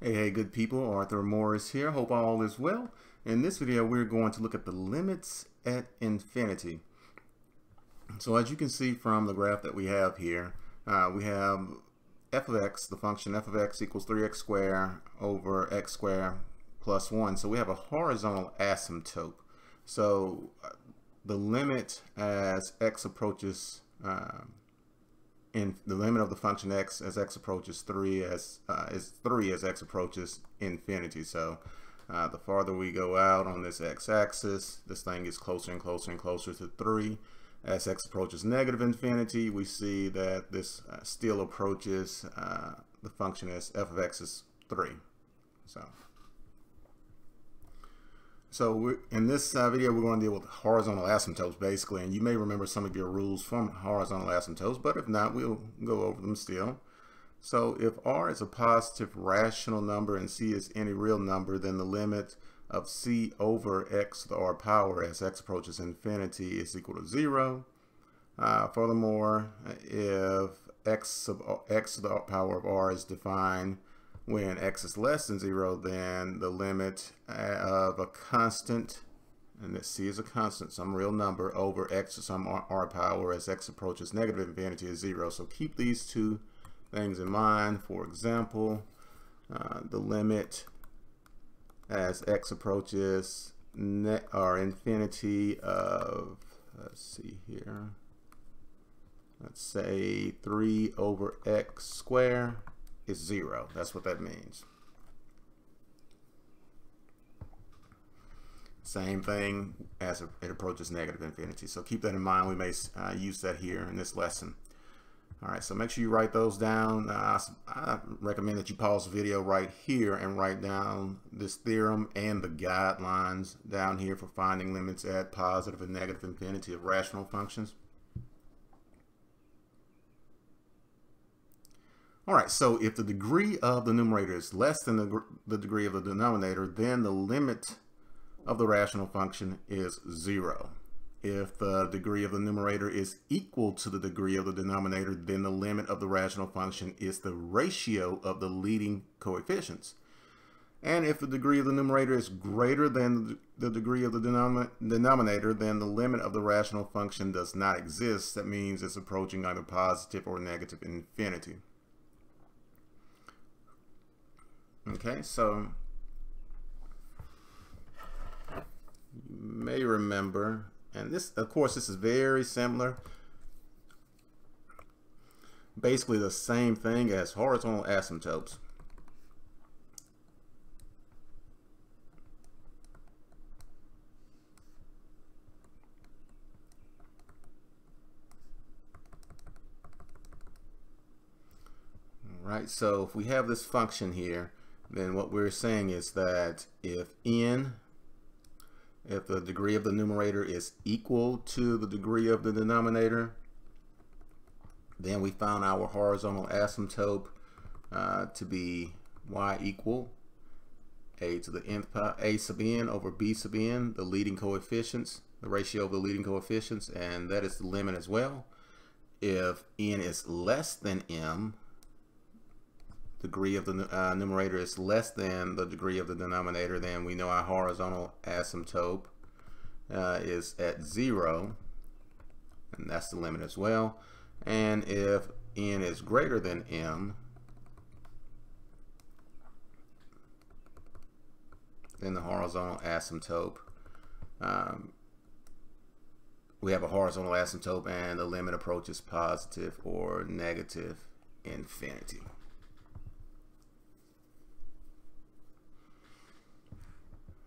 Hey, hey, good people. Arthur Morris here. Hope all is well. In this video, we're going to look at the limits at infinity. So as you can see from the graph that we have here, uh, we have f of x, the function f of x equals 3x squared over x squared plus 1. So we have a horizontal asymptote. So the limit as x approaches uh, in the limit of the function x as x approaches 3 as uh, is 3 as x approaches infinity. So uh, the farther we go out on this x-axis, this thing gets closer and closer and closer to 3. As x approaches negative infinity, we see that this uh, still approaches uh, the function as f of x is 3. So so in this uh, video, we're going to deal with horizontal asymptotes, basically, and you may remember some of your rules from horizontal asymptotes, but if not, we'll go over them still. So if r is a positive rational number and c is any real number, then the limit of c over x to the r power as x approaches infinity is equal to 0. Uh, furthermore, if x of x to the power of r is defined when x is less than 0, then the limit of a constant, and this c is a constant, some real number, over x to some r power as x approaches negative infinity is 0. So keep these two things in mind. For example, uh, the limit as x approaches net or infinity of, let's see here, let's say 3 over x squared is zero. That's what that means. Same thing as it approaches negative infinity. So keep that in mind. We may uh, use that here in this lesson. All right, so make sure you write those down. Uh, I recommend that you pause the video right here and write down this theorem and the guidelines down here for finding limits at positive and negative infinity of rational functions. All right, so if the degree of the numerator is less than the, the degree of the denominator, then the limit of the rational function is zero. If the degree of the numerator is equal to the degree of the denominator, then the limit of the rational function is the ratio of the leading coefficients. And if the degree of the numerator is greater than the degree of the denom denominator, then the limit of the rational function does not exist. That means it's approaching either positive or negative infinity. Okay, so you may remember, and this, of course, this is very similar. Basically the same thing as horizontal asymptotes. All right, so if we have this function here, then what we're saying is that if n, if the degree of the numerator is equal to the degree of the denominator, then we found our horizontal asymptote uh, to be y equal a to the nth power, a sub n over b sub n, the leading coefficients, the ratio of the leading coefficients, and that is the limit as well. If n is less than m, degree of the uh, numerator is less than the degree of the denominator, then we know our horizontal asymptote uh, is at zero, and that's the limit as well. And if n is greater than m, then the horizontal asymptote, um, we have a horizontal asymptote and the limit approaches positive or negative infinity.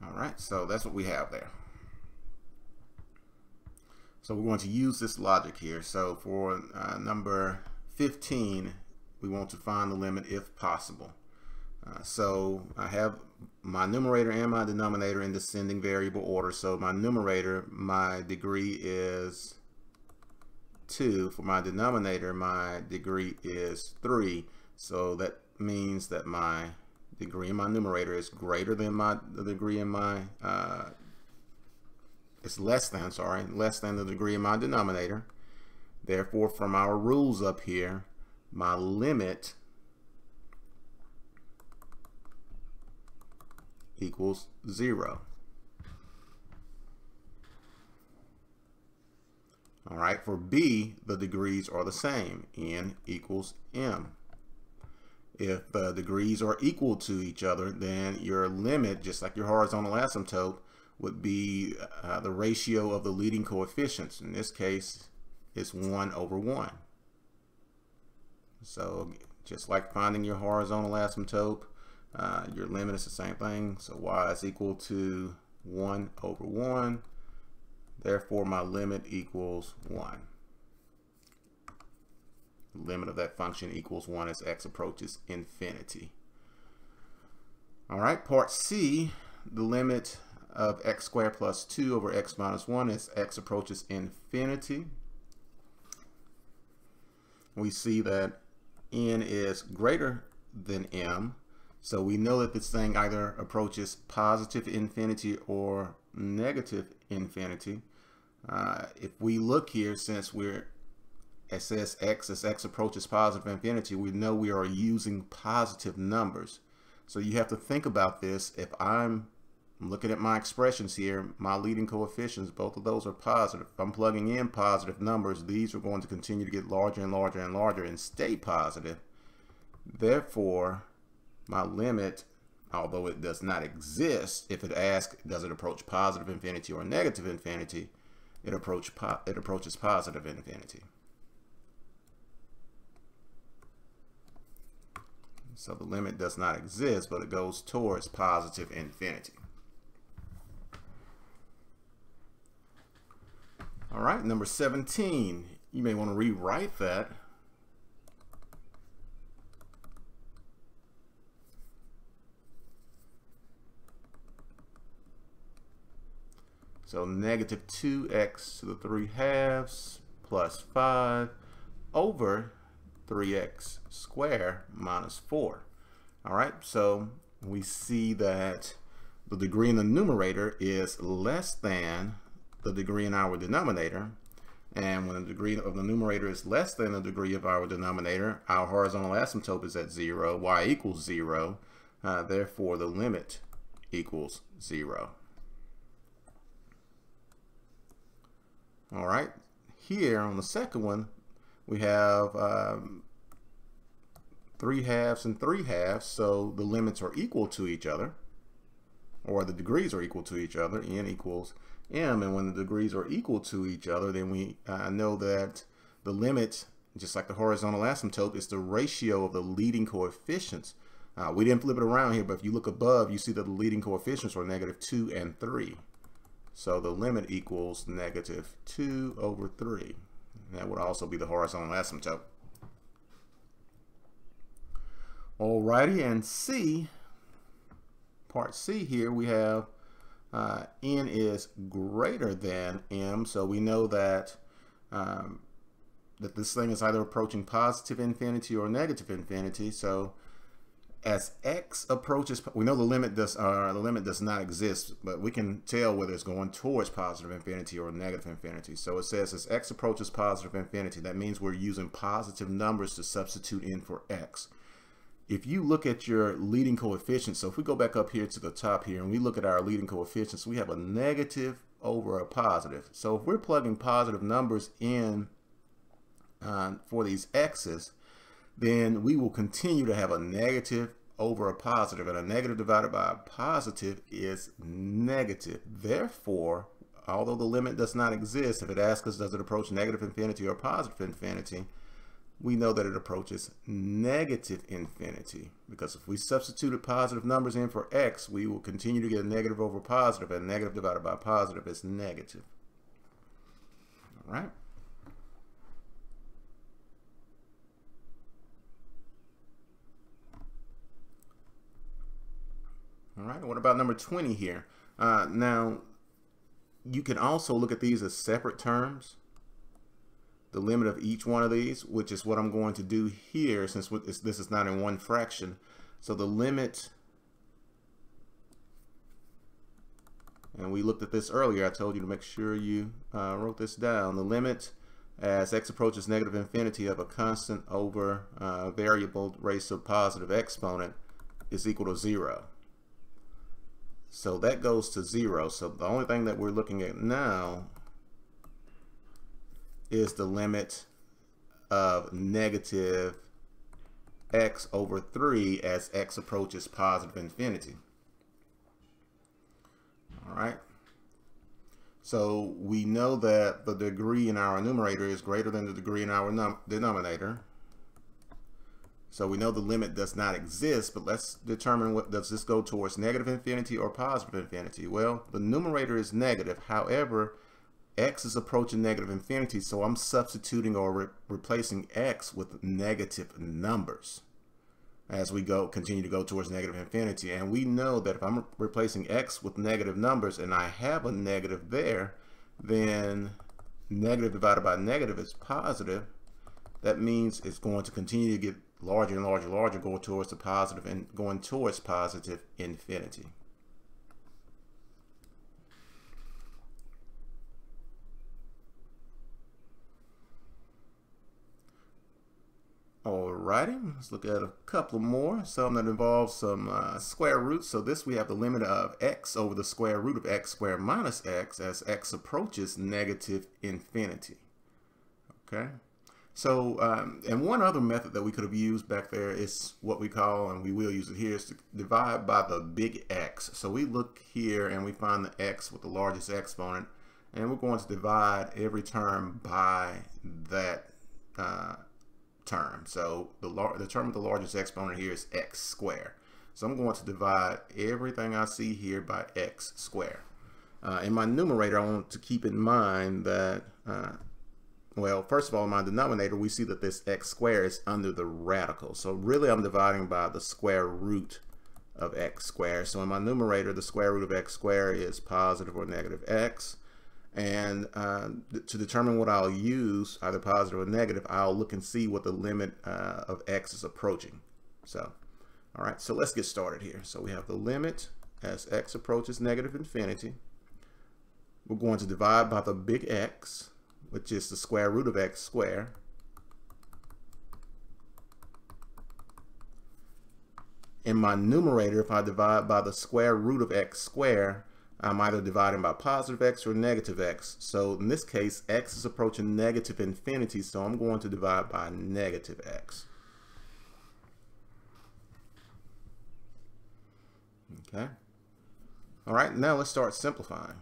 All right, so that's what we have there. So we're going to use this logic here. So for uh, number 15, we want to find the limit if possible. Uh, so I have my numerator and my denominator in descending variable order. So my numerator, my degree is 2. For my denominator, my degree is 3. So that means that my degree in my numerator is greater than my the degree in my uh, it's less than sorry less than the degree in my denominator therefore from our rules up here my limit equals 0. All right, for b, the degrees are the same. n equals m. If the degrees are equal to each other, then your limit, just like your horizontal asymptote, would be uh, the ratio of the leading coefficients. In this case, it's 1 over 1. So just like finding your horizontal asymptote, uh, your limit is the same thing. So y is equal to 1 over 1. Therefore, my limit equals 1. Limit of that function equals 1 as x approaches infinity. All right, part C, the limit of x squared plus 2 over x minus 1 as x approaches infinity. We see that n is greater than m, so we know that this thing either approaches positive infinity or negative infinity. Uh, if we look here, since we're it says x as x approaches positive infinity, we know we are using positive numbers. So you have to think about this. If I'm looking at my expressions here, my leading coefficients, both of those are positive. If I'm plugging in positive numbers, these are going to continue to get larger and larger and larger and stay positive. Therefore, my limit, although it does not exist, if it asks, does it approach positive infinity or negative infinity, it, approach it approaches positive infinity. So the limit does not exist, but it goes towards positive infinity. All right, number 17. You may want to rewrite that. So negative 2x to the 3 halves plus 5 over 3x squared minus 4. All right, so we see that the degree in the numerator is less than the degree in our denominator. And when the degree of the numerator is less than the degree of our denominator, our horizontal asymptote is at 0, y equals 0. Uh, therefore, the limit equals 0. All right, here on the second one, we have um, 3 halves and 3 halves, so the limits are equal to each other, or the degrees are equal to each other, n equals m, and when the degrees are equal to each other, then we uh, know that the limit, just like the horizontal asymptote, is the ratio of the leading coefficients. Uh, we didn't flip it around here, but if you look above, you see that the leading coefficients are negative 2 and 3. So the limit equals negative 2 over 3. That would also be the horizontal asymptote. Alrighty, and C, part C here, we have uh, n is greater than m, so we know that um, that this thing is either approaching positive infinity or negative infinity. So as x approaches, we know the limit does uh, the limit does not exist, but we can tell whether it's going towards positive infinity or negative infinity. So it says as x approaches positive infinity, that means we're using positive numbers to substitute in for x if you look at your leading coefficients, so if we go back up here to the top here and we look at our leading coefficients, we have a negative over a positive. So if we're plugging positive numbers in uh, for these x's, then we will continue to have a negative over a positive, and a negative divided by a positive is negative. Therefore, although the limit does not exist, if it asks us does it approach negative infinity or positive infinity, we know that it approaches negative infinity because if we substituted positive numbers in for x, we will continue to get a negative over positive and negative divided by positive is negative. All right. All right, what about number 20 here? Uh, now, you can also look at these as separate terms the limit of each one of these, which is what I'm going to do here since this is not in one fraction. So the limit, and we looked at this earlier, I told you to make sure you uh, wrote this down. The limit as x approaches negative infinity of a constant over uh, variable raised to a positive exponent is equal to zero. So that goes to zero. So the only thing that we're looking at now is the limit of negative x over 3 as x approaches positive infinity. All right. So we know that the degree in our numerator is greater than the degree in our denominator. So we know the limit does not exist, but let's determine what does this go towards negative infinity or positive infinity? Well, the numerator is negative. However, x is approaching negative infinity, so I'm substituting or re replacing x with negative numbers as we go continue to go towards negative infinity. And we know that if I'm replacing x with negative numbers and I have a negative there, then negative divided by negative is positive. That means it's going to continue to get larger and larger, larger, going towards the positive and going towards positive infinity. Alrighty, let's look at a couple more. Some that involve some uh, square roots. So this we have the limit of x over the square root of x squared minus x as x approaches negative infinity. Okay. So, um, and one other method that we could have used back there is what we call, and we will use it here, is to divide by the big X. So we look here and we find the X with the largest exponent, and we're going to divide every term by that uh, term. So the, the term with the largest exponent here is x squared. So I'm going to divide everything I see here by x squared. Uh, in my numerator, I want to keep in mind that, uh, well, first of all, my denominator, we see that this x squared is under the radical. So really, I'm dividing by the square root of x squared. So in my numerator, the square root of x squared is positive or negative x. And uh, to determine what I'll use, either positive or negative, I'll look and see what the limit uh, of x is approaching. So, all right, so let's get started here. So we have the limit as x approaches negative infinity. We're going to divide by the big X, which is the square root of x squared. In my numerator, if I divide by the square root of x squared, I'm either dividing by positive x or negative x. So in this case, x is approaching negative infinity, so I'm going to divide by negative x. Okay. All right, now let's start simplifying.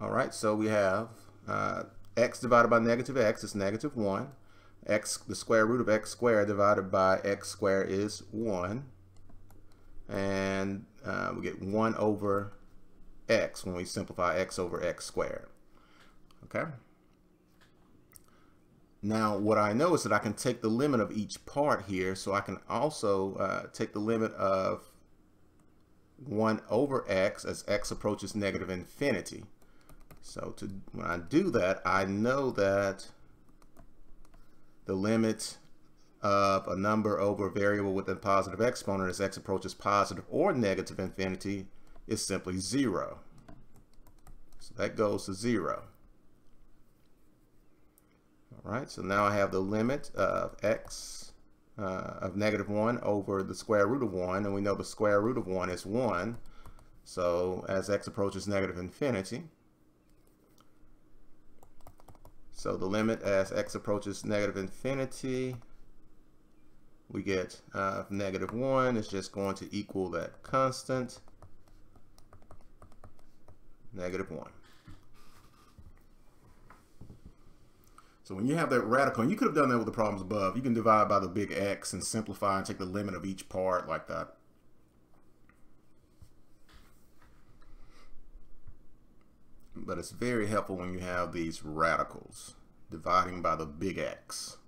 All right, so we have uh, x divided by negative x is negative 1. x, the square root of x squared divided by x squared is 1 and uh, we get 1 over x when we simplify x over x squared. Okay. Now what I know is that I can take the limit of each part here so I can also uh, take the limit of 1 over x as x approaches negative infinity. So to when I do that I know that the limit of a number over a variable with a positive exponent as x approaches positive or negative infinity is simply zero. So that goes to zero. All right, so now I have the limit of x uh, of negative 1 over the square root of 1, and we know the square root of 1 is 1. So as x approaches negative infinity, so the limit as x approaches negative infinity we get uh, negative 1 is just going to equal that constant, negative 1. So when you have that radical, and you could have done that with the problems above, you can divide by the big X and simplify and take the limit of each part like that. But it's very helpful when you have these radicals, dividing by the big X.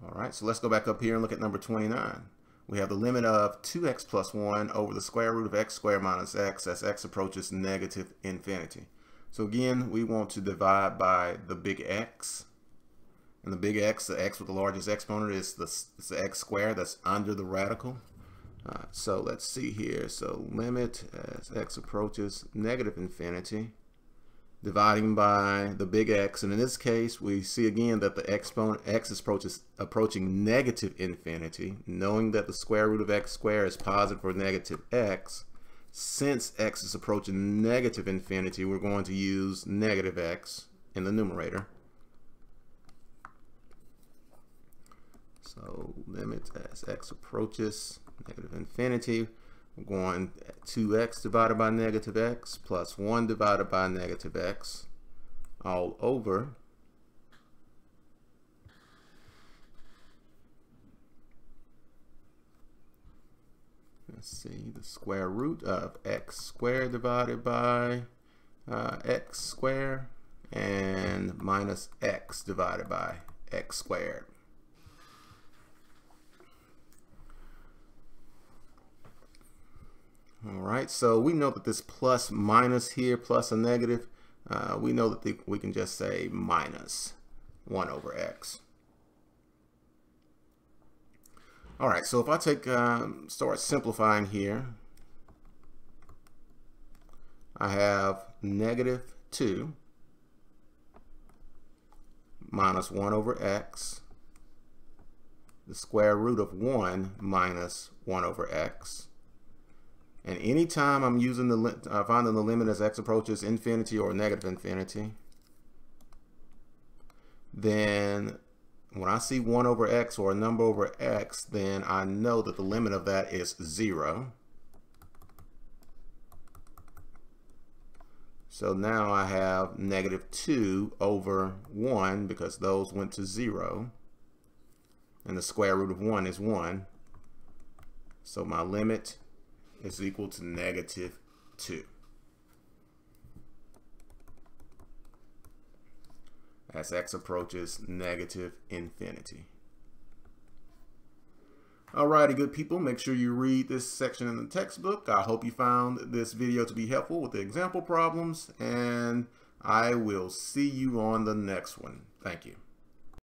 All right, so let's go back up here and look at number 29. We have the limit of 2x plus 1 over the square root of x squared minus x as x approaches negative infinity. So again, we want to divide by the big X. And the big X, the X with the largest exponent is the, is the X squared that's under the radical. Uh, so let's see here. So limit as X approaches negative infinity. dividing by the big X. And in this case, we see again that the exponent X is approaches, approaching negative infinity, knowing that the square root of X squared is positive for negative X. Since X is approaching negative infinity, we're going to use negative X in the numerator. So limit as X approaches negative infinity. We're going 2x divided by negative x plus 1 divided by negative x all over let's see the square root of x squared divided by uh, x squared and minus x divided by x squared All right, so we know that this plus minus here, plus a negative, uh, we know that the, we can just say minus 1 over x. All right, so if I take, um, start simplifying here, I have negative 2 minus 1 over x, the square root of 1 minus 1 over x, and anytime I'm using the uh, finding the limit as x approaches infinity or negative infinity, then when I see 1 over x or a number over x, then I know that the limit of that is 0. So now I have negative 2 over 1 because those went to 0. And the square root of 1 is 1. So my limit is equal to negative 2. As x approaches negative infinity. Alrighty, good people, make sure you read this section in the textbook. I hope you found this video to be helpful with the example problems, and I will see you on the next one. Thank you.